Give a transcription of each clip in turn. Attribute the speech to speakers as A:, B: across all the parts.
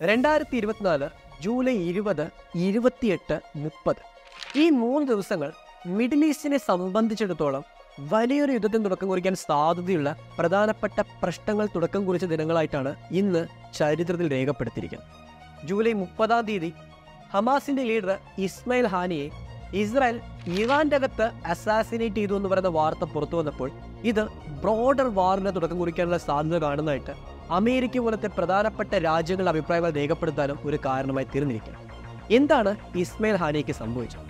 A: രണ്ടായിരത്തി ഇരുപത്തിനാല് ജൂലൈ ഇരുപത് ഇരുപത്തിയെട്ട് മുപ്പത്. ഈ മൂന്ന് ദിവസങ്ങൾ മിഡിൽ ഈസ്റ്റിനെ സംബന്ധിച്ചിടത്തോളം വലിയൊരു യുദ്ധത്തിന് തുടക്കം കുറിക്കാൻ സാധ്യതയുള്ള പ്രധാനപ്പെട്ട പ്രശ്നങ്ങൾ തുടക്കം കുറിച്ച ദിനങ്ങളായിട്ടാണ് ഇന്ന് ചരിത്രത്തിൽ രേഖപ്പെടുത്തിയിരിക്കുന്നത്. ജൂലൈ മുപ്പതാം തീയതി ഹമാസിന്റെ ലീഡർ ഇസ്മയിൽ ഹാനിയെ ഇസ്രായേൽ ഇറാന്റെ അകത്ത് അസാസിനേറ്റ് ചെയ്തു എന്ന് പറയുന്ന വാർത്ത പുറത്തു വന്നപ്പോൾ ഇത് ബ്രോഡർ വാറിന് തുടക്കം കുറിക്കാനുള്ള സാധ്യത കാണുന്നതായിട്ട് അമേരിക്ക പോലത്തെ പ്രധാനപ്പെട്ട രാജ്യങ്ങളുടെ അഭിപ്രായങ്ങൾ രേഖപ്പെടുത്താനും ഒരു കാരണമായി തീർന്നിരിക്കുന്നു. എന്താണ് ഇസ്മയിൽ ഹാനിക്ക് സംഭവിച്ചത്?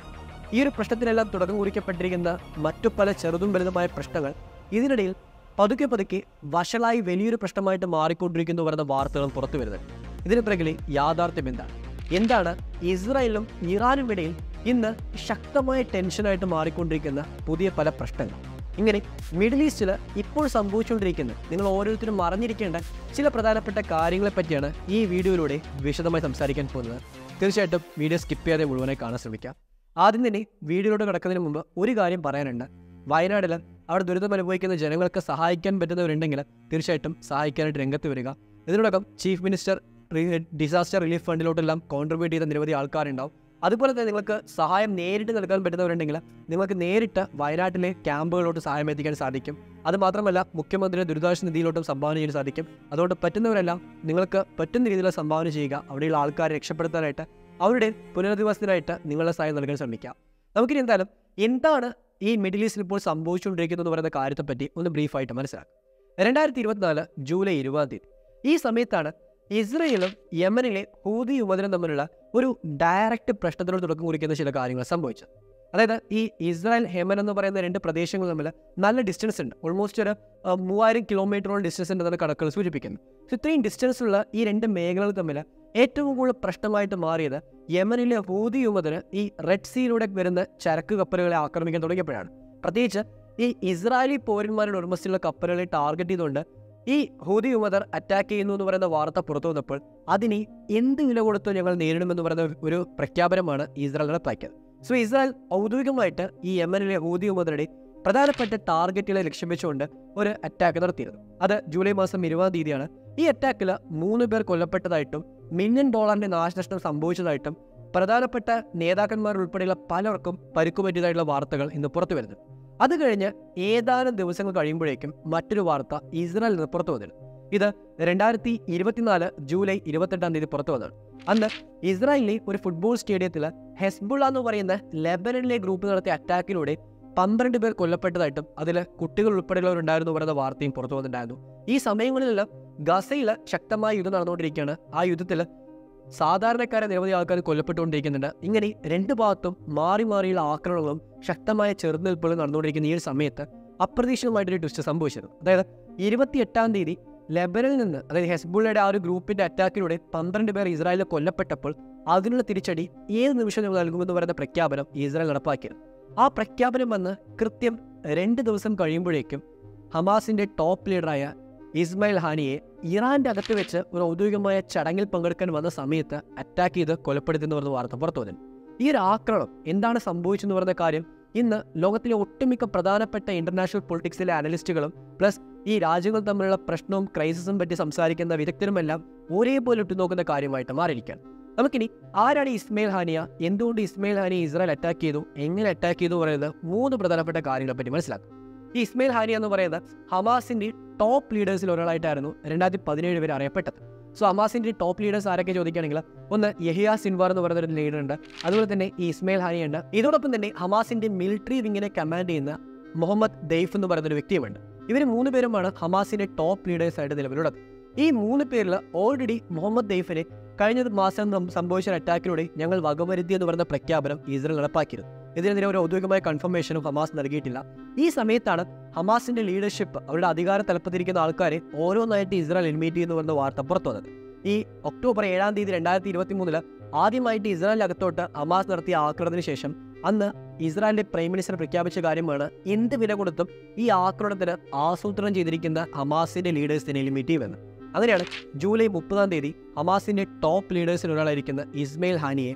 A: ഈ ഒരു പ്രശ്നത്തിനെല്ലാം തുടക്കം കുറിക്കപ്പെട്ടിരിക്കുന്ന മറ്റു പല ചെറുതും വലുതുമായ പ്രശ്നങ്ങൾ ഇതിനിടയിൽ പതുക്കെ പതുക്കെ വഷളായി വലിയൊരു പ്രശ്നമായിട്ട് മാറിക്കൊണ്ടിരിക്കുന്നു പറയുന്ന വാർത്തകളും പുറത്തു വരുന്നുണ്ട്. ഇതിന് പിറകിലെ യാഥാർത്ഥ്യം എന്താണ്? എന്താണ് ഇസ്രായേലും ഇറാനും ഇടയിൽ ഇന്ന് ശക്തമായ ടെൻഷനായിട്ട് മാറിക്കൊണ്ടിരിക്കുന്ന പുതിയ പല പ്രശ്നങ്ങൾ? ഇങ്ങനെ മിഡിൽ ഈസ്റ്റിൽ ഇപ്പോൾ സംഭവിച്ചുകൊണ്ടിരിക്കുന്ന. നിങ്ങൾ ഓരോരുത്തരും അറിഞ്ഞിരിക്കേണ്ട ചില പ്രധാനപ്പെട്ട കാര്യങ്ങളെ പറ്റിയാണ് ഈ വീഡിയോയിലൂടെ വിശദമായി സംസാരിക്കാൻ പോകുന്നത്. തീർച്ചയായിട്ടും വീഡിയോ സ്കിപ്പ് ചെയ്യാതെ മുഴുവനായി കാണാൻ ശ്രമിക്കാം. ആദ്യം തന്നെ വീഡിയോയിലൂടെ കിടക്കുന്നതിന് മുമ്പ് ഒരു കാര്യം പറയാനുണ്ട്. വയനാട്ടിൽ അവിടെ ദുരിതം അനുഭവിക്കുന്ന ജനങ്ങൾക്ക് സഹായിക്കാൻ പറ്റുന്നവരുണ്ടെങ്കിൽ തീർച്ചയായിട്ടും സഹായിക്കാനായിട്ട് രംഗത്ത് വരിക. ഇതിനോടകം ചീഫ് മിനിസ്റ്റർ ഡിസാസ്റ്റർ റിലീഫ് ഫണ്ടിലോട്ടെല്ലാം കോൺട്രിബ്യൂട്ട് ചെയ്ത നിരവധി ആൾക്കാരുണ്ടാവും. അതുപോലെ തന്നെ നിങ്ങൾക്ക് സഹായം നേരിട്ട് നൽകാൻ പറ്റുന്നവരുണ്ടെങ്കിൽ നിങ്ങൾക്ക് നേരിട്ട് വയനാട്ടിലെ ക്യാമ്പുകളിലോട്ട് സഹായം എത്തിക്കാൻ സാധിക്കും. അതുമാത്രമല്ല മുഖ്യമന്ത്രിയുടെ ദുരിതാശ്വാസ നിധിയിലോട്ടും സംഭാവന ചെയ്യാൻ സാധിക്കും. അതുകൊണ്ട് പറ്റുന്നവരെല്ലാം നിങ്ങൾക്ക് പറ്റുന്ന രീതിയിലുള്ള സംഭാവന ചെയ്യുക അവിടെയുള്ള ആൾക്കാരെ രക്ഷപ്പെടുത്താനായിട്ട് അവരുടെ പുനരധിവാസത്തിനായിട്ട് നിങ്ങളുടെ സഹായം നൽകാൻ ശ്രമിക്കാം നമുക്കിനി എന്തായാലും എന്താണ് ഈ മിഡിൽ ഈസ്റ്റിൽ ഇപ്പോൾ സംഭവിച്ചുകൊണ്ടിരിക്കുന്നത് എന്ന് പറയുന്ന കാര്യത്തെപ്പറ്റി ഒന്ന് ബ്രീഫായിട്ട് മനസ്സിലാക്കാം. രണ്ടായിരത്തി ഇരുപത്തിനാല് ജൂലൈ ഇരുപതാം തീയതി. ഈ സമയത്താണ് ഇസ്രയേലും യമനിലെ ഹൂതി യുവതിനും തമ്മിലുള്ള ഒരു ഡയറക്റ്റ് പ്രശ്നത്തിനോട് തുടക്കം കുറിക്കുന്ന ചില കാര്യങ്ങൾ സംഭവിച്ചത്. അതായത് ഈ ഇസ്രായേൽ ഹെമൻ എന്ന് പറയുന്ന രണ്ട് പ്രദേശങ്ങൾ തമ്മിൽ നല്ല ഡിസ്റ്റൻസ് ഉണ്ട്. ഓൾമോസ്റ്റ് ഒരു മൂവായിരം കിലോമീറ്ററോളം ഡിസ്റ്റൻസ് ഉണ്ടെന്നാണ് കണക്കുകൾ സൂചിപ്പിക്കുന്നത് സോ ഇത്രയും ഡിസ്റ്റൻസ് ഉള്ള ഈ രണ്ട് മേഖലകൾ തമ്മിൽ ഏറ്റവും കൂടുതൽ പ്രശ്നമായിട്ട് മാറിയത് യമനിലെ ഹൂതി യുവതിന് ഈ റെഡ് സീയിലൂടെ വരുന്ന ചരക്ക് കപ്പലുകളെ ആക്രമിക്കാൻ തുടങ്ങിയപ്പോഴാണ്. പ്രത്യേകിച്ച് ഈ ഇസ്രായേലി പൗരന്മാരുടെ ഉടമസ്ഥയുള്ള കപ്പലുകളെ ടാർഗറ്റ് ചെയ്തുകൊണ്ട് ഈ ഹൂതി ഉമദർ അറ്റാക്ക് ചെയ്യുന്നു എന്ന് പറയുന്ന വാർത്ത പുറത്തു വന്നപ്പോൾ അതിന് എന്ത് വില കൊടുത്തോ ഞങ്ങൾ നേരിടുമെന്ന് പറയുന്ന ഒരു പ്രഖ്യാപനമാണ് ഇസ്രായേൽ നടപ്പാക്കിയത് സോ ഇസ്രായേൽ ഔദ്യോഗികമായിട്ട് ഈ യമനിലെ ഹൂതി ഉമദറുടെ പ്രധാനപ്പെട്ട ടാർഗറ്റുകളെ ലക്ഷ്യം വെച്ചുകൊണ്ട് ഒരു അറ്റാക്ക് നടത്തിയിരുന്നു. അത് ജൂലൈ മാസം ഇരുപതാം തീയതിയാണ്. ഈ അറ്റാക്കിൽ മൂന്ന് പേർ കൊല്ലപ്പെട്ടതായിട്ടും മില്യൺ ഡോളറിന്റെ നാശനഷ്ടം സംഭവിച്ചതായിട്ടും പ്രധാനപ്പെട്ട നേതാക്കന്മാർ ഉൾപ്പെടെയുള്ള പലർക്കും പരിക്കുപറ്റിയതായിട്ടുള്ള വാർത്തകൾ ഇന്ന് പുറത്തു വരുന്നു അത് കഴിഞ്ഞ് ഏതാനും ദിവസങ്ങൾ കഴിയുമ്പോഴേക്കും മറ്റൊരു വാർത്ത ഇസ്രായേൽ നിന്ന് പുറത്തു വന്നിരുന്നു. ഇത് രണ്ടായിരത്തി ഇരുപത്തിനാല് ജൂലൈ ഇരുപത്തെട്ടാം തീയതി പുറത്തു വന്നതാണ് അന്ന് ഇസ്രായേലിലെ ഒരു ഫുട്ബോൾ സ്റ്റേഡിയത്തിൽ ഹെസ്ബുള്ള എന്ന് പറയുന്ന ലെബനനിലെ ഗ്രൂപ്പ് നടത്തിയ അറ്റാക്കിലൂടെ പന്ത്രണ്ട് പേർ കൊല്ലപ്പെട്ടതായിട്ടും അതിൽ കുട്ടികൾ ഉൾപ്പെടെയുള്ളവരുണ്ടായിരുന്നു പറയുന്ന വാർത്തയും പുറത്തു വന്നിട്ടുണ്ടായിരുന്നു. ഈ സമയങ്ങളിലെല്ലാം ഗസയിൽ ശക്തമായ യുദ്ധം നടന്നുകൊണ്ടിരിക്കുകയാണ്. ആ യുദ്ധത്തിൽ സാധാരണക്കാരെ നിരവധി ആൾക്കാർ കൊല്ലപ്പെട്ടുകൊണ്ടിരിക്കുന്നുണ്ട്. ഇങ്ങനെ രണ്ട് ഭാഗത്തും മാറി മാറിയുള്ള ആക്രമണങ്ങളും ശക്തമായ ചെറുനിൽപ്പുകളും നടന്നുകൊണ്ടിരിക്കുന്ന ഈ ഒരു സമയത്ത് അപ്രതീക്ഷിതമായിട്ടൊരു ട്വിസ്റ്റ് സംഭവിച്ചിരുന്നു. അതായത് ഇരുപത്തിയെട്ടാം തീയതി ലെബനിൽ നിന്ന് അതായത് ഹെസ്ബുള്ളയുടെ ആ ഒരു ഗ്രൂപ്പിന്റെ അറ്റാക്കിലൂടെ പന്ത്രണ്ട് പേർ ഇസ്രായേലിൽ കൊല്ലപ്പെട്ടപ്പോൾ അതിനുള്ള തിരിച്ചടി ഏത് നിമിഷം ഞങ്ങൾ നൽകുമെന്ന് പറയുന്ന പ്രഖ്യാപനം ഇസ്രായേൽ നടപ്പാക്കിയത്. ആ പ്രഖ്യാപനം വന്ന് കൃത്യം രണ്ട് ദിവസം കഴിയുമ്പോഴേക്കും ഹമാസിന്റെ ടോപ്പ് ലീഡറായ ഇസ്മായിൽ ഹാനിയെ ഇറാന്റെ അകത്ത് വെച്ച് ഒരു ഔദ്യോഗികമായ ചടങ്ങിൽ പങ്കെടുക്കാൻ വന്ന സമയത്ത് അറ്റാക്ക് ചെയ്ത് കൊലപ്പെടുത്തിയെന്ന് പറഞ്ഞ വാർത്ത പുറത്തു ഈ ഒരു ആക്രമണം എന്താണ് സംഭവിച്ചെന്ന് പറഞ്ഞ കാര്യം ഇന്ന് ലോകത്തിലെ ഒട്ടുമിക്ക പ്രധാനപ്പെട്ട ഇന്റർനാഷണൽ പൊളിറ്റിക്സിലെ അനലിസ്റ്റുകളും പ്ലസ് ഈ രാജ്യങ്ങൾ തമ്മിലുള്ള പ്രശ്നവും ക്രൈസിസും പറ്റി സംസാരിക്കുന്ന വിദഗ്ധരുമെല്ലാം ഒരേപോലെ ഇട്ടുനോക്കുന്ന കാര്യമായിട്ട് മാറിയിരിക്കുകയാണ്. നമുക്കിനി ആരാണ് ഇസ്മയിൽ ഹാനിയ എന്തുകൊണ്ട് ഇസ്മയിൽ ഹാനിയ ഇസ്രായേൽ അറ്റാക്ക് ചെയ്തു എങ്ങനെ അറ്റാക്ക് ചെയ്തു പറയുന്നത് മൂന്ന് പ്രധാനപ്പെട്ട കാര്യങ്ങളെ പറ്റി മനസ്സിലാക്കും. ഈ ഇസ്മയിൽ ഹാനിയ എന്ന് പറയുന്നത് ഹമാസിന്റെ ടോപ്പ് ലീഡേഴ്സിൽ ഒരാളായിട്ടായിരുന്നു രണ്ടായിരത്തി പതിനേഴ് പേര് അറിയപ്പെട്ടത്. സോ അമാസിന്റെ ടോപ്പ് ലീഡേഴ്സ് ആരൊക്കെ ചോദിക്കുകയാണെങ്കിൽ ഒന്ന് യഹിയ സിൻവാർ എന്ന് പറയുന്ന ഒരു ലീഡർ ഉണ്ട്. അതുപോലെ തന്നെ ഈ ഇസ്മയിൽ ഹാനി ഉണ്ട്. ഇതോടൊപ്പം തന്നെ ഹമാസിന്റെ മിലിറ്ററി വിങ്ങിനെ കമാൻഡ് ചെയ്യുന്ന മുഹമ്മദ് ദെയ്ഫ് എന്ന് പറയുന്ന ഒരു വ്യക്തിയുമുണ്ട് ഇവർ മൂന്ന് പേരുമാണ് ഹമാസിന്റെ ടോപ്പ് ലീഡേഴ്സ് ആയിട്ട് നിലവിലുള്ളത്. ഈ മൂന്ന് പേരിൽ ഓൾറെഡി മുഹമ്മദ് ദെയ്ഫിനെ കഴിഞ്ഞ മാസം സംഭവിച്ച അറ്റാക്കിലൂടെ ഞങ്ങൾ വകവരുത്തി എന്ന് പറയുന്ന പ്രഖ്യാപനം ഇസ്രയേൽ നടപ്പാക്കിയിരുന്നു ഇതിനെതിരെ ഒരു ഔദ്യോഗികമായ കൺഫർമേഷനും ഹമാസ് നൽകിയിട്ടില്ല. ഈ സമയത്താണ് ഹമാസിന്റെ ലീഡർഷിപ്പ് അവരുടെ അധികാര തലപ്പത്തിരിക്കുന്ന ആൾക്കാരെ ഓരോന്നായിട്ട് ഇസ്രായേൽ എലിമിനേറ്റ് ചെയ്യുന്നു എന്ന വാർത്ത പുറത്തു വന്നത്. ഈ ഒക്ടോബർ ഏഴാം തീയതി രണ്ടായിരത്തി ഇരുപത്തി മൂന്നിൽ ആദ്യമായിട്ട് ഇസ്രായേലിനകത്തോട്ട് ഹമാസ് നടത്തിയ ആക്രമണത്തിന് ശേഷം അന്ന് ഇസ്രായേലിന്റെ പ്രൈം മിനിസ്റ്റർ പ്രഖ്യാപിച്ച കാര്യമാണ് എന്ത് വില കൊടുത്തും ഈ ആക്രമണത്തിന് ആസൂത്രണം ചെയ്തിരിക്കുന്ന ഹമാസിന്റെ ലീഡേഴ്സിനെ എലിമിനേറ്റ് ചെയ്യുമെന്ന്. അങ്ങനെയാണ് ജൂലൈ മുപ്പതാം തീയതി ഹമാസിന്റെ ടോപ്പ് ലീഡേഴ്സിൽ ഒരാളായിരിക്കുന്ന ഇസ്മയിൽ ഹാനിയെ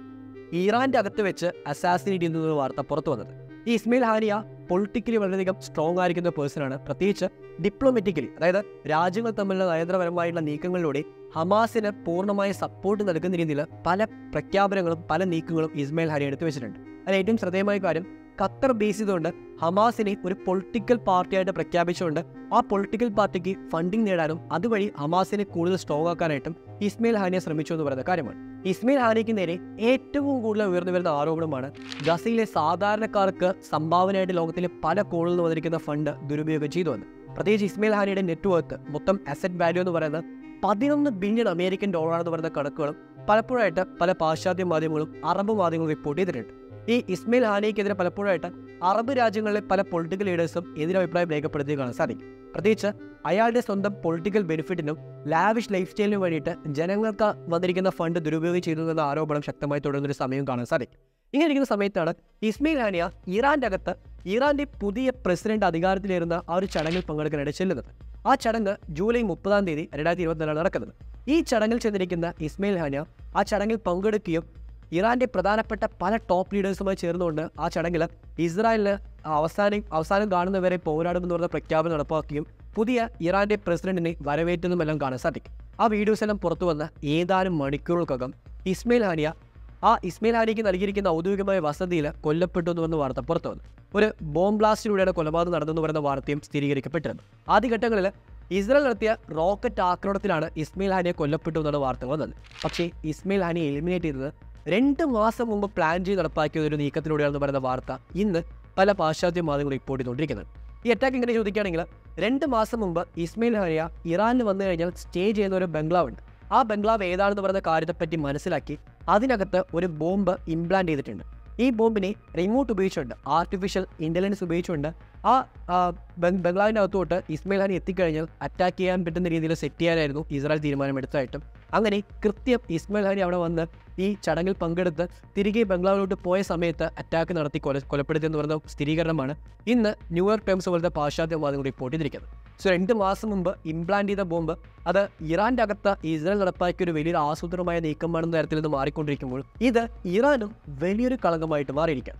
A: ഇറാന്റെ അകത്ത് വെച്ച് അസാസിനേറ്റ് ചെയ്യുന്ന വാർത്ത പുറത്തു വന്നത്. ഈ ഇസ്മയിൽ ഹാനിയ പൊളിറ്റിക്കലി വളരെയധികം സ്ട്രോങ് ആയിരിക്കുന്ന പേഴ്സണാണ് പ്രത്യേകിച്ച് ഡിപ്ലോമാറ്റിക്കലി അതായത് രാജ്യങ്ങൾ തമ്മിലുള്ള നയതന്ത്രപരമായിട്ടുള്ള നീക്കങ്ങളിലൂടെ ഹമാസിന് പൂർണമായ സപ്പോർട്ട് നൽകുന്ന രീതിയിൽ പല പ്രഖ്യാപനങ്ങളും പല നീക്കങ്ങളും ഇസ്മയിൽ ഹാനി എടുത്തു വെച്ചിട്ടുണ്ട്. അതിൽ ഏറ്റവും ശ്രദ്ധേയമായ കാര്യം ഖത്തർ ബേസ് ചെയ്തുകൊണ്ട് ഹമാസിനെ ഒരു പൊളിറ്റിക്കൽ പാർട്ടിയായിട്ട് പ്രഖ്യാപിച്ചുകൊണ്ട് ആ പൊളിറ്റിക്കൽ പാർട്ടിക്ക് ഫണ്ടിങ് നേടാനും അതുവഴി ഹമാസിനെ കൂടുതൽ സ്ട്രോങ് ആക്കാനായിട്ടും ഇസ്മയിൽ ഹാനിയെ ശ്രമിച്ചു എന്ന് പറയുന്ന കാര്യമാണ്. ഇസ്മയിൽ ഹാനിക്ക് നേരെ ഏറ്റവും കൂടുതൽ ഉയർന്നു വരുന്ന ആരോപണമാണ് ഗസയിലെ സാധാരണക്കാർക്ക് സംഭാവനയായിട്ട് ലോകത്തിലെ പല കോണിൽ നിന്ന് വന്നിരിക്കുന്ന ഫണ്ട് ദുരുപയോഗം ചെയ്തു എന്ന് പ്രത്യേകിച്ച് ഇസ്മയിൽ ഹാനിയുടെ നെറ്റ്വർക്ക് മൊത്തം അസറ്റ് വാല്യൂ എന്ന് പറയുന്നത് പതിനൊന്ന് ബില്യൺ അമേരിക്കൻ ഡോളർ എന്ന് പറയുന്ന കണക്കുകളും പലപ്പോഴായിട്ട് പല പാശ്ചാത്യ മാധ്യമങ്ങളും അറബ് മാധ്യമങ്ങളും റിപ്പോർട്ട് ചെയ്തിട്ടുണ്ട്. ഈ ഇസ്മയിൽ ഹാനിക്കെതിരെ പലപ്പോഴായിട്ട് അറബ് രാജ്യങ്ങളിലെ പല പൊളിറ്റിക്കൽ ലീഡേഴ്സും എതിരഭിപ്രായം രേഖപ്പെടുത്തി കാണാൻ സാധിക്കും പ്രത്യേകിച്ച് അയാളുടെ സ്വന്തം പൊളിറ്റിക്കൽ ബെനിഫിറ്റിനും ലാവിഷ് ലൈഫ് സ്റ്റൈലിനും വേണ്ടിയിട്ട് ജനങ്ങൾക്ക് വന്നിരിക്കുന്ന ഫണ്ട് ദുരുപയോഗം ചെയ്തു എന്ന ആരോപണം ശക്തമായി തുടരുന്നൊരു സമയം കാണാൻ സാധിക്കും ഇങ്ങനെ ഇരിക്കുന്ന സമയത്താണ് ഇസ്മയിൽ ഹാനിയ ഇറാന്റെ അകത്ത് ഇറാന്റെ പുതിയ പ്രസിഡന്റ് അധികാരത്തിലേറുന്ന ആ ഒരു ചടങ്ങിൽ പങ്കെടുക്കാനായിട്ട് ചെല്ലുന്നത്. ആ ചടങ്ങ് ജൂലൈ മുപ്പതാം തീയതി രണ്ടായിരത്തി ഇരുപത്തിനാലാണ് നടക്കുന്നത്. ഈ ചടങ്ങിൽ ചെന്നിരിക്കുന്ന ഇസ്മയിൽ ഹാനിയ ആ ചടങ്ങിൽ പങ്കെടുക്കുകയും ഇറാന്റെ പ്രധാനപ്പെട്ട പല ടോപ്പ് ലീഡേഴ്സുമായി ചേർന്നുകൊണ്ട് ആ ചടങ്ങിൽ ഇസ്രായേലിന് അവസാനം അവസാനം കാണുന്നവരെ പോരാടുമെന്ന് പറഞ്ഞ പ്രഖ്യാപനം നടപ്പാക്കുകയും പുതിയ ഇറാന്റെ പ്രസിഡന്റിനെ വരവേറ്റുന്നതുമെല്ലാം കാണാൻ സാധിക്കും. ആ വീഡിയോസ് എല്ലാം പുറത്തു വന്ന ഏതാനും മണിക്കൂറുകൾക്കകം ഇസ്മയിൽ ഹാനിയ ആ ഇസ്മയിൽ ഹാനിക്ക് നൽകിയിരിക്കുന്ന ഔദ്യോഗികമായ വസതിയിൽ കൊല്ലപ്പെട്ടു എന്ന് വാർത്ത പുറത്തു വന്നു. ഒരു ബോംബ് ബ്ലാസ്റ്റിലൂടെയാണ് കൊലപാതകം നടന്നെന്ന് പറയുന്ന വാർത്തയും സ്ഥിരീകരിക്കപ്പെട്ടിരുന്നു. ആദ്യഘട്ടങ്ങളിൽ ഇസ്രായേൽ നടത്തിയ റോക്കറ്റ് ആക്രമണത്തിലാണ് ഇസ്മയിൽ ഹാനിയെ കൊല്ലപ്പെട്ടു എന്നുള്ള വാർത്തകൾ വന്നത്. പക്ഷേ ഇസ്മയിൽ ഹാനിയെ എലിമിനേറ്റ് ചെയ്തത് രണ്ട് മാസം മുമ്പ് പ്ലാൻ ചെയ്ത് നടപ്പാക്കിയ ഒരു നീക്കത്തിലൂടെയാണെന്ന് പറയുന്ന വാർത്ത ഇന്ന് പല പാശ്ചാത്യ മാധ്യമങ്ങളും റിപ്പോർട്ട് ചെയ്തുകൊണ്ടിരിക്കുന്നത്. ഈ അറ്റാക്ക് ഇങ്ങനെ ചോദിക്കുകയാണെങ്കിൽ രണ്ട് മാസം മുമ്പ് ഇസ്മയിൽ ഹരിയ ഇറാനിൽ വന്നു കഴിഞ്ഞാൽ സ്റ്റേ ചെയ്യുന്ന ഒരു ബംഗ്ലാവ് ഉണ്ട്. ആ ബംഗ്ലാവ് ഏതാണെന്ന് പറയുന്ന കാര്യത്തെപ്പറ്റി മനസ്സിലാക്കി അതിനകത്ത് ഒരു ബോംബ് ഇംപ്ലാന്റ് ചെയ്തിട്ടുണ്ട്. ഈ ബോംബിനെ റിമോട്ട് ഉപയോഗിച്ചുകൊണ്ട് ആർട്ടിഫിഷ്യൽ ഇന്റലിജൻസ് ഉപയോഗിച്ചുകൊണ്ട് ആ ആ, ബംഗ് ബംഗ്ലാവിന്റെ അകത്തോട്ട് ഇസ്മയിൽ ഹാനി എത്തിക്കഴിഞ്ഞാൽ അറ്റാക്ക് ചെയ്യാൻ പറ്റുന്ന രീതിയിൽ സെറ്റ് ചെയ്യാനായിരുന്നു ഇസ്രായേൽ തീരുമാനമെടുത്തായിട്ടും അങ്ങനെ കൃത്യം ഇസ്മയിൽ ഹാനി അവിടെ വന്ന് ഈ ചടങ്ങിൽ പങ്കെടുത്ത് തിരികെ ബംഗ്ലാവിലോട്ട് പോയ സമയത്ത് അറ്റാക്ക് നടത്തി കൊല കൊലപ്പെടുത്തിയെന്ന് പറയുന്ന സ്ഥിരീകരണമാണ് ഇന്ന് ന്യൂയോർക്ക് ടൈംസ് പോലത്തെ പാശ്ചാത്യവാദം റിപ്പോർട്ട് ചെയ്തിരിക്കുന്നത്. സോ രണ്ട് മാസം മുമ്പ് ഇംപ്ലാന്റ് ചെയ്ത ബോംബ് അത് ഇറാന്റെ അകത്ത് ഇസ്രായേൽ നടപ്പാക്കിയ ഒരു വലിയൊരു ആസൂത്രണമായ നീക്കമാണെന്ന തരത്തിൽ നിന്ന് മാറിക്കൊണ്ടിരിക്കുമ്പോൾ ഇത് ഇറാനും വലിയൊരു കളങ്കമായിട്ട് മാറിയിരിക്കാം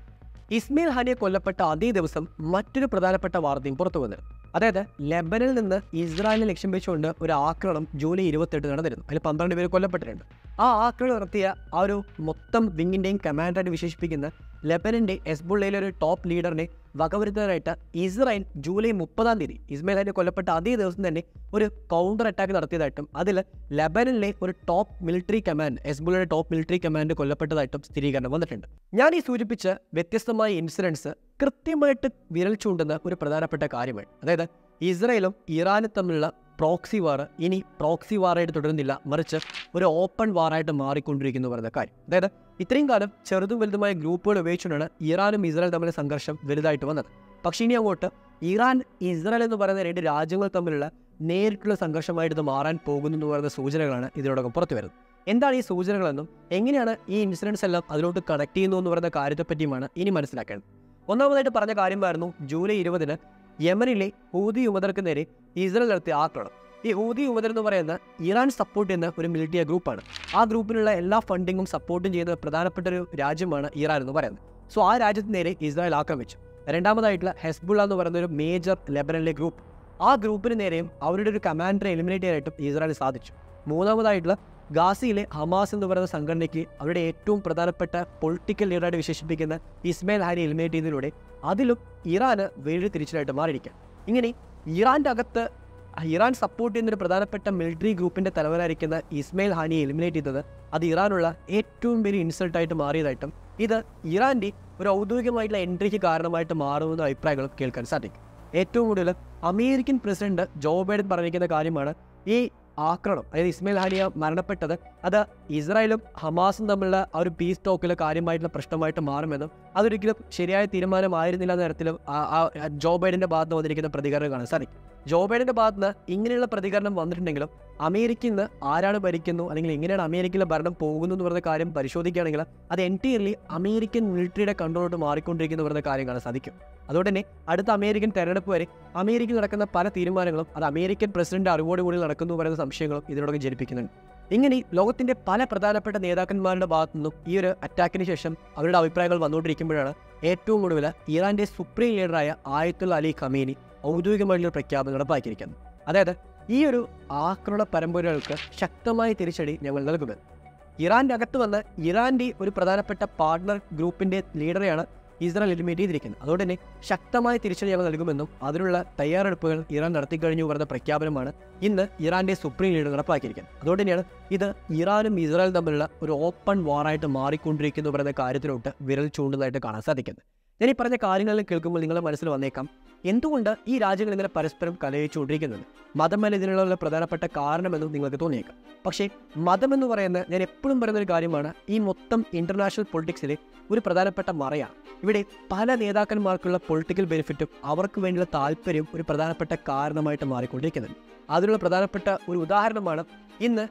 A: ഇസ്മയിൽ ഹാനിയെ കൊല്ലപ്പെട്ട അതേ ദിവസം മറ്റൊരു പ്രധാനപ്പെട്ട വാർത്തയും പുറത്തു വന്നത് അതായത് ലെബനിൽ നിന്ന് ഇസ്രായേലിനെ ലക്ഷ്യം വെച്ചുകൊണ്ട് ഒരു ആക്രമണം ജൂലൈ ഇരുപത്തെട്ട് നടന്നിരുന്നു. അതിൽ പന്ത്രണ്ട് പേര് കൊല്ലപ്പെട്ടിട്ടുണ്ട്. ആ ആക്രമണം നടത്തിയ ആ ഒരു മൊത്തം വിങ്ങിന്റെയും കമാൻഡറായിട്ട് വിശേഷിപ്പിക്കുന്ന ലെബനന്റെ എസ്ബുള്ളയിലെ ഒരു ടോപ്പ് ലീഡറിനെ വകവരുത്താനായിട്ട് ഇസ്രായേൽ ജൂലൈ മുപ്പതാം തീയതി ഇസ്മയിൽ ഹാനി കൊല്ലപ്പെട്ട അതേ ദിവസം തന്നെ ഒരു കൗണ്ടർ അറ്റാക്ക് നടത്തിയതായിട്ടും അതിൽ ലെബനിലെ ഒരു ടോപ്പ് മിലിറ്ററി കമാൻഡ് എസ്ബുള്ളയുടെ ടോപ്പ് മിലിറ്ററി കമാൻഡ് കൊല്ലപ്പെട്ടതായിട്ടും സ്ഥിരീകരണം വന്നിട്ടുണ്ട്. ഞാൻ ഈ സൂചിപ്പിച്ച വ്യത്യസ്തമായ ഇൻസിഡൻസ് കൃത്യമായിട്ട് വിരൽ ചൂണ്ടുന്ന ഒരു പ്രധാനപ്പെട്ട കാര്യമാണ്. അതായത് ഇസ്രയേലും ഇറാനും തമ്മിലുള്ള പ്രോക്സി വാർ ഇനി പ്രോക്സി വാറായിട്ട് തുടരുന്നില്ല. മറിച്ച് ഒരു ഓപ്പൺ വാറായിട്ട് മാറിക്കൊണ്ടിരിക്കുന്നു പറയുന്ന കാര്യം. അതായത് ഇത്രയും കാലം ചെറുതും വലുതുമായ ഗ്രൂപ്പുകൾ ഉപയോഗിച്ചുകൊണ്ടാണ് ഇറാനും ഇസ്രായേൽ തമ്മിലെ സംഘർഷം വലുതായിട്ട് വന്നത്. പക്ഷേ ഇനി അങ്ങോട്ട് ഇറാൻ ഇസ്രായേൽ എന്ന് പറയുന്ന രണ്ട് രാജ്യങ്ങൾ തമ്മിലുള്ള നേരിട്ടുള്ള സംഘർഷമായിട്ട് ഇത് മാറാൻ പോകുന്നു എന്ന് പറയുന്ന സൂചനകളാണ് ഇതിനോടൊപ്പം പുറത്തു വരുന്നത്. എന്താണ് ഈ സൂചനകളെന്നും എങ്ങനെയാണ് ഈ ഇൻസിഡൻസ് എല്ലാം അതിലോട്ട് കണക്ട് ചെയ്യുന്നു എന്ന് പറയുന്ന കാര്യത്തെപ്പറ്റിയുമാണ് ഇനി മനസ്സിലാക്കേണ്ടത്. ഒന്നാമതായിട്ട് പറഞ്ഞ കാര്യമായിരുന്നു ജൂലൈ ഇരുപതിന് യമനിലെ ഹൂതി യുവതർക്ക് നേരെ ഇസ്രായേൽ നടത്തിയ ആക്രമണം. ഈ ഹൂതി യുവതർ എന്ന് പറയുന്ന ഇറാൻ സപ്പോർട്ട് ചെയ്യുന്ന ഒരു മിലിറ്റിയ ഗ്രൂപ്പാണ് ആ ഗ്രൂപ്പിനുള്ള എല്ലാ ഫണ്ടിങ്ങും സപ്പോർട്ടും ചെയ്യുന്ന പ്രധാനപ്പെട്ട ഒരു രാജ്യമാണ് ഇറാൻ എന്ന് പറയുന്നത്. സോ ആ രാജ്യത്തിന് നേരെ ഇസ്രായേൽ ആക്രമിച്ചു. രണ്ടാമതായിട്ടുള്ള ഹെസ്ബുള്ള എന്ന് പറയുന്ന ഒരു മേജർ ലെബനനിലെ ഗ്രൂപ്പ് ആ ഗ്രൂപ്പിന് നേരെയും അവരുടെ ഒരു കമാൻഡറെ എലിമിനേറ്റ് ചെയ്യാനായിട്ടും ഇസ്രായേൽ സാധിച്ചു. മൂന്നാമതായിട്ടുള്ള ഗാസിയിലെ ഹമാസ് എന്ന് പറയുന്ന സംഘടനയ്ക്ക് അവരുടെ ഏറ്റവും പ്രധാനപ്പെട്ട പൊളിറ്റിക്കൽ ലീഡറായിട്ട് വിശേഷിപ്പിക്കുന്ന ഇസ്മയിൽ ഹാരി എലിമിനേറ്റ് ചെയ്തതിലൂടെ അതിലും ഇറാന് വേഴ് തിരിച്ചലായിട്ട് മാറിയിരിക്കാം ഇങ്ങനെ ഇറാന്റെ അകത്ത് ഇറാൻ സപ്പോർട്ട് ചെയ്യുന്ന ഒരു പ്രധാനപ്പെട്ട മിലിറ്ററി ഗ്രൂപ്പിന്റെ തലവനായിരിക്കുന്ന ഇസ്മയിൽ ഹാനിയെ എലിമിനേറ്റ് ചെയ്തത് അത് ഇറാനുള്ള ഏറ്റവും വലിയ ഇൻസൾട്ടായിട്ട് മാറിയതായിട്ടും ഇത് ഇറാന്റെ ഒരു ഔദ്യോഗികമായിട്ടുള്ള എൻട്രിക്ക് കാരണമായിട്ട് മാറുമെന്ന അഭിപ്രായങ്ങളും കേൾക്കാൻ സാധിക്കും. ഏറ്റവും കൂടുതൽ അമേരിക്കൻ പ്രസിഡന്റ് ജോ ബൈഡൻ പറഞ്ഞിരിക്കുന്ന കാര്യമാണ് ഈ ആക്രമണം. അതായത് ഇസ്മയിൽ ഹാനിയ മരണപ്പെട്ടത് അത് ഇസ്രായേലും ഹമാസും തമ്മിലുള്ള ആ ഒരു പീസ് ടോക്കിലെ കാര്യമായിട്ടുള്ള പ്രശ്നമായിട്ട് മാറുമെന്നും അതൊരിക്കലും ശരിയായ തീരുമാനമായിരുന്നില്ല എന്ന തരത്തിലും ജോ ബൈഡന്റെ ഭാഗത്ത് വന്നിരിക്കുന്ന പ്രതികരണം കാണാൻ സാധിക്കും. ജോ ബൈഡന്റെ ഭാഗത്ത് നിന്ന് ഇങ്ങനെയുള്ള പ്രതികരണം വന്നിട്ടുണ്ടെങ്കിലും അമേരിക്കയിൽ നിന്ന് ആരാണ് ഭരിക്കുന്നു അല്ലെങ്കിൽ എങ്ങനെയാണ് അമേരിക്കയിലെ ഭരണം പോകുന്നു എന്ന് പറയുന്ന കാര്യം പരിശോധിക്കുകയാണെങ്കിൽ അത് എന്റയർലി അമേരിക്കൻ മിലിറ്ററിയുടെ കൺട്രോളോട്ട് മാറിക്കൊണ്ടിരിക്കുന്നു പറയുന്ന കാര്യം കാണാൻ സാധിക്കും. അതുകൊണ്ട് തന്നെ അടുത്ത അമേരിക്കൻ തെരഞ്ഞെടുപ്പ് വരെ അമേരിക്കയിൽ നടക്കുന്ന പല തീരുമാനങ്ങളും അത് അമേരിക്കൻ പ്രസിഡന്റ് അറിവോടുകൂടി നടക്കുന്നു പറയുന്ന സംശയങ്ങളും ഇതിനോടൊക്കെ ജനിപ്പിക്കുന്നുണ്ട്. ഇങ്ങനെ ലോകത്തിന്റെ പല പ്രധാനപ്പെട്ട നേതാക്കന്മാരുടെ ഭാഗത്തു നിന്നും ഈ ഒരു അറ്റാക്കിന് ശേഷം അവരുടെ അഭിപ്രായങ്ങൾ വന്നുകൊണ്ടിരിക്കുമ്പോഴാണ് ഏറ്റവും ഒടുവിൽ ഇറാന്റെ സുപ്രീം ലീഡറായ ആയത്തുൽ അലി ഖമീനി ഔദ്യോഗികമായിട്ടുള്ള പ്രഖ്യാപനം നടപ്പാക്കിയിരിക്കുന്നത്. അതായത് ഈ ഒരു ആക്രമണ പരമ്പരകൾക്ക് ശക്തമായ തിരിച്ചടി ഞങ്ങൾ നൽകുന്നത്. ഇറാന്റെ അകത്ത് വന്ന് ഇറാന്റെ ഒരു പ്രധാനപ്പെട്ട പാർട്ണർ ഗ്രൂപ്പിന്റെ ലീഡറെയാണ് ഇസ്രായേൽ എലിമിനേറ്റ് ചെയ്തിരിക്കുന്നത് അതുകൊണ്ട് തന്നെ ശക്തമായ തിരിച്ചടി ഞങ്ങൾ നൽകുമെന്നും അതിനുള്ള തയ്യാറെടുപ്പുകൾ ഇറാൻ നടത്തിക്കഴിഞ്ഞു പറഞ്ഞ പ്രഖ്യാപനമാണ് ഇന്ന് ഇറാന്റെ സുപ്രീം ലീഡർ നടപ്പാക്കിയിരിക്കുന്നത്. അതുകൊണ്ട് തന്നെയാണ് ഇത് ഇറാനും ഇസ്രായേലും തമ്മിലുള്ള ഒരു ഓപ്പൺ വാറായിട്ട് മാറിക്കൊണ്ടിരിക്കുന്നു പറയുന്ന കാര്യത്തിലോട്ട് വിരൽ ചൂണ്ടുന്നതായിട്ട് കാണാൻ സാധിക്കുന്നത്. ഞാൻ ഈ പറഞ്ഞ കാര്യങ്ങളിൽ കേൾക്കുമ്പോൾ നിങ്ങളുടെ മനസ്സിൽ വന്നേക്കാം. എന്തുകൊണ്ട് ഈ രാജ്യങ്ങൾ ഇങ്ങനെ പരസ്പരം കലയിച്ചുകൊണ്ടിരിക്കുന്നത് മതമല്ല ഇതിനുള്ള പ്രധാനപ്പെട്ട കാരണമെന്നും നിങ്ങൾക്ക് തോന്നിയേക്കാം. പക്ഷേ മതം എന്ന് പറയുന്ന ഞാൻ എപ്പോഴും പറയുന്ന ഒരു കാര്യമാണ് ഈ മൊത്തം ഇന്റർനാഷണൽ പൊളിറ്റിക്സിലെ ഒരു പ്രധാനപ്പെട്ട മറയാണ്. ഇവിടെ പല നേതാക്കന്മാർക്കുള്ള പൊളിറ്റിക്കൽ ബെനിഫിറ്റും അവർക്ക് വേണ്ടിയുള്ള താല്പര്യവും ഒരു പ്രധാനപ്പെട്ട കാരണമായിട്ട് മാറിക്കൊണ്ടിരിക്കുന്നുണ്ട്. അതിനുള്ള പ്രധാനപ്പെട്ട ഒരു ഉദാഹരണമാണ് ഇന്ന്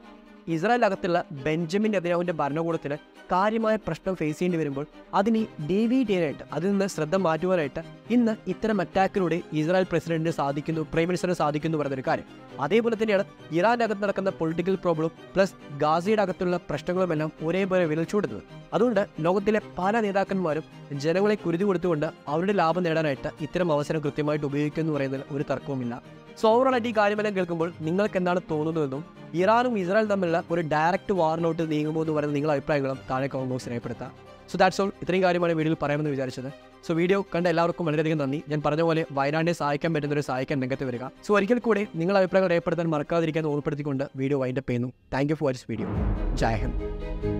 A: ഇസ്രായേലകത്തുള്ള ബെഞ്ചമിൻ നെതന്യാഹുവിന്റെ ഭരണകൂടത്തിന് കാര്യമായ പ്രശ്നം ഫേസ് ചെയ്യേണ്ടി വരുമ്പോൾ അതിനെ ഡേവിഡ് ചെയ്യാനായിട്ട് അതിൽ നിന്ന് ശ്രദ്ധ മാറ്റുവാനായിട്ട് ഇന്ന് ഇത്തരം അറ്റാക്കിലൂടെ ഇസ്രായേൽ പ്രസിഡന്റിന് സാധിക്കുന്നു പ്രൈം മിനിസ്റ്ററിന് സാധിക്കുന്നു പറയുന്നൊരു കാര്യം. അതേപോലെ തന്നെയാണ് ഇറാന്റെ അകത്ത് നടക്കുന്ന പൊളിറ്റിക്കൽ പ്രോബ്ലം പ്ലസ് ഗാസയുടെ അകത്തുള്ള പ്രശ്നങ്ങളുമെല്ലാം ഒരേപോലെ വിരൽ അതുകൊണ്ട് ലോകത്തിലെ പല നേതാക്കന്മാരും ജനങ്ങളെ കുരുതി കൊടുത്തുകൊണ്ട് അവരുടെ ലാഭം നേടാനായിട്ട് ഇത്തരം അവസരം കൃത്യമായിട്ട് ഉപയോഗിക്കുന്നു പറയുന്നതിൽ ഒരു തർക്കവുമില്ല. സോ ഓവറോളായിട്ട് ഈ കാര്യമെല്ലാം കേൾക്കുമ്പോൾ നിങ്ങൾക്ക് എന്താണ് തോന്നുന്നതെന്നും ഇറാനും ഇസ്രായേൽ തമ്മിലുള്ള ഒരു ഡയറക്റ്റ് വാറിനോട്ട് നീങ്ങുമോ എന്ന് പറയുന്ന നിങ്ങളുടെ അഭിപ്രായങ്ങളും താഴെ ബോക്സിൽ രേഖപ്പെടുത്താം. സോ ദാറ്റ്സ് ഓൾ ഇത്രയും കാര്യമാണ് വീഡിയോയിൽ പറയാമെന്ന് വിചാരിച്ചത്. സോ വീഡിയോ കണ്ട എല്ലാവർക്കും വളരെയധികം നന്ദി. ഞാൻ പറഞ്ഞ പോലെ വയനാടിനെ സഹായിക്കാൻ പറ്റുന്നവരെ സഹായിക്കാൻ രംഗത്ത് വരിക. സോ ഒരിക്കൽ കൂടെ നിങ്ങളുടെ അഭിപ്രായങ്ങൾ രേഖപ്പെടുത്താൻ മറക്കാതിരിക്കാൻ ഓർപ്പെടുത്തിക്കൊണ്ട് വീഡിയോ വൈൻഡപ്പ് ചെയ്യുന്നു. Thank you for this video Jai Hind.